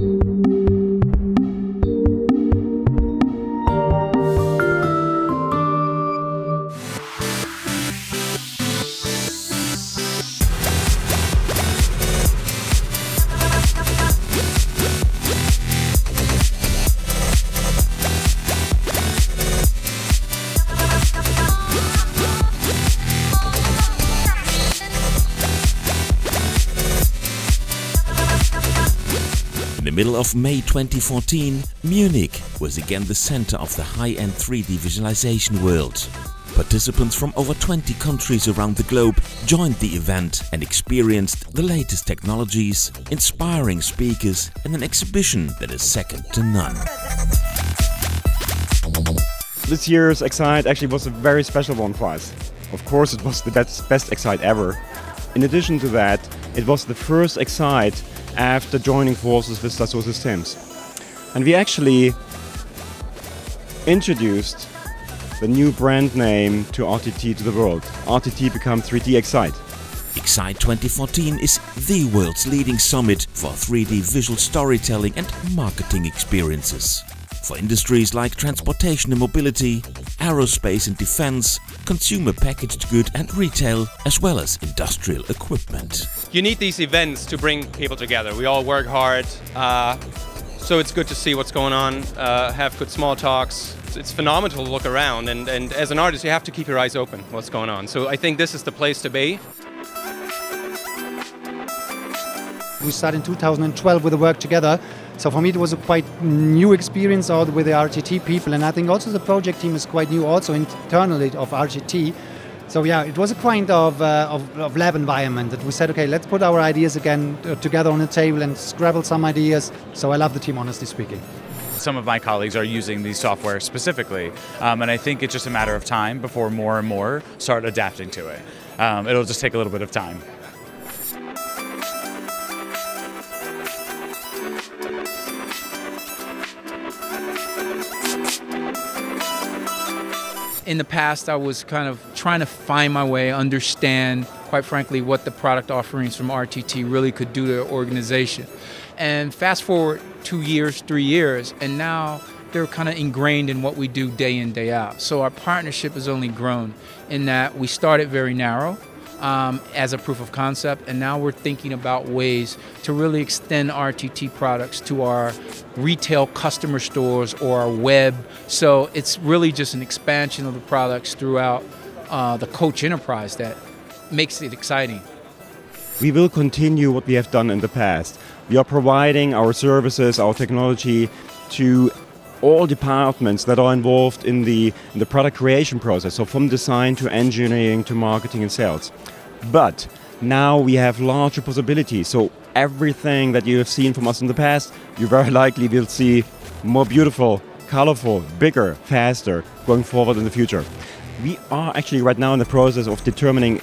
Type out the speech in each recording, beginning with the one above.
In the middle of May 2014, Munich was again the center of the high-end 3D visualization world. Participants from over 20 countries around the globe joined the event and experienced the latest technologies, inspiring speakers and an exhibition that is second to none. This year's Excite actually was a very special one for us. Of course, it was the best, best Excite ever. In addition to that, it was the first Excite after joining forces with Dassault Systems. And we actually introduced the new brand name to RTT to the world. RTT become 3D Excite. Excite 2014 is the world's leading summit for 3D visual storytelling and marketing experiences. For industries like transportation and mobility, aerospace and defense, consumer packaged good and retail, as well as industrial equipment. You need these events to bring people together. We all work hard, uh, so it's good to see what's going on, uh, have good small talks. It's, phenomenal to look around, and, and as an artist, you have to keep your eyes open what's going on. So I think this is the place to be. We started in 2012 with the work together. So for me, it was a quite new experience out with the RTT people, and I think also the project team is quite new, also internally of RTT. So yeah, it was a kind of, uh, of, of, lab environment that we said, okay, let's put our ideas again uh, together on the table and scrabble some ideas. So I love the team, honestly speaking. Some of my colleagues are using these software specifically, um, and I think it's just a matter of time before more and more start adapting to it. Um, it'll just take a little bit of time. In the past, I was kind of trying to find my way, understand, quite frankly, what the product offerings from RTT really could do to the organization. And fast forward two years, three years, and now they're kind of ingrained in what we do day in, day out. So our partnership has only grown in that we started very narrow um, as a proof of concept, and now we're thinking about ways to really extend RTT products to our retail customer stores or our web. So it's really just an expansion of the products throughout uh, the coach enterprise that makes it exciting. We will continue what we have done in the past. We are providing our services, our technology to all departments that are involved in the, in the product creation process, so from design to engineering to marketing and sales. But now we have larger possibilities, so everything that you have seen from us in the past, you very likely will see more beautiful, colorful, bigger, faster going forward in the future. We are actually right now in the process of determining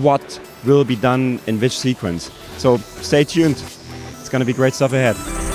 what will be done in which sequence. So stay tuned. It's going to be great stuff ahead.